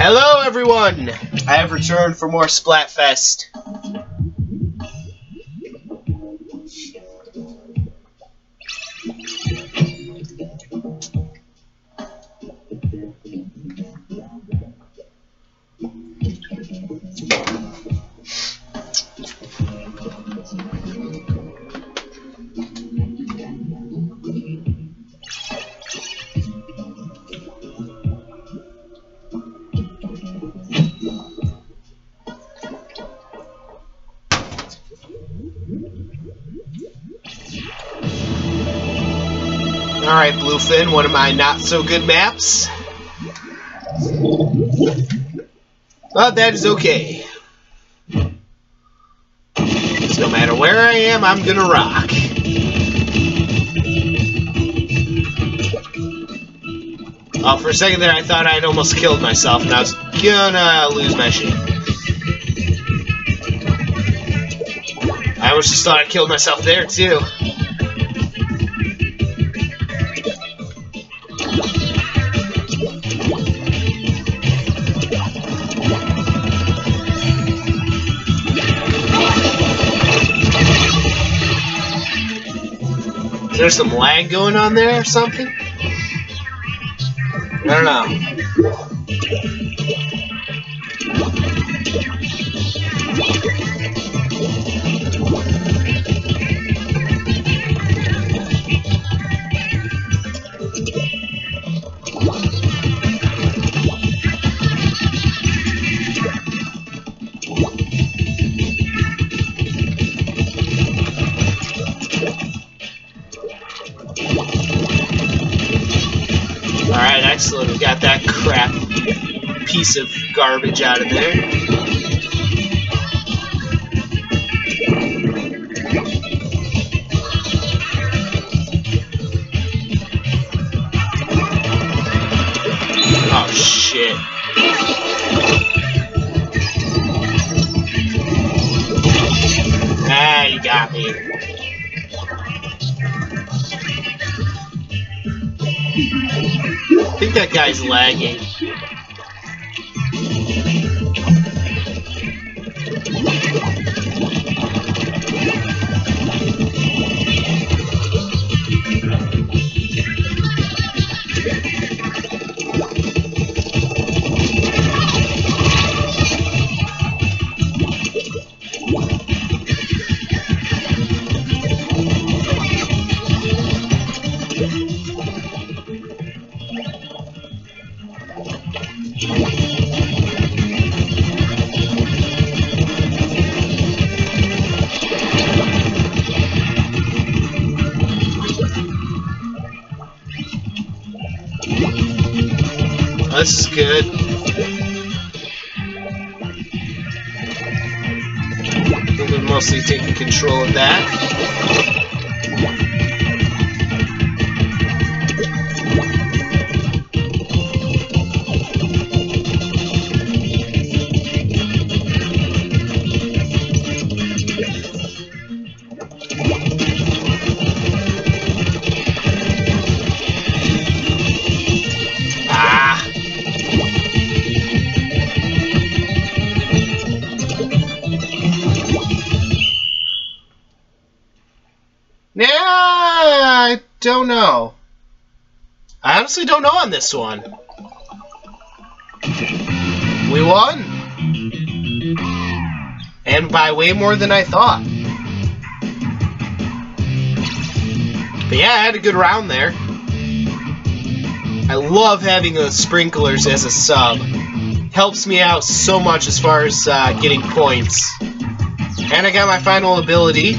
Hello, everyone! I have returned for more Splatfest. Alright, Bluefin, one of my not-so-good maps. But that is okay. No matter where I am, I'm gonna rock. Oh, for a second there, I thought I'd almost killed myself, and I was gonna lose my shit. I almost just thought I killed myself there, too. Is there some lag going on there or something? I don't know. Got that crap piece of garbage out of there. Oh, shit. Ah, you got me. I think that guy's lagging. This is good. We've mostly taking control of that. Don't know. I honestly don't know on this one. We won. And by way more than I thought. But yeah, I had a good round there. I love having the sprinklers as a sub. Helps me out so much as far as uh, getting points. And I got my final ability.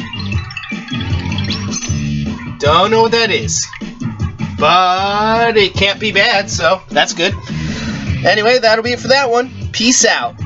Don't know what that is. But it can't be bad, so that's good. Anyway, that'll be it for that one. Peace out.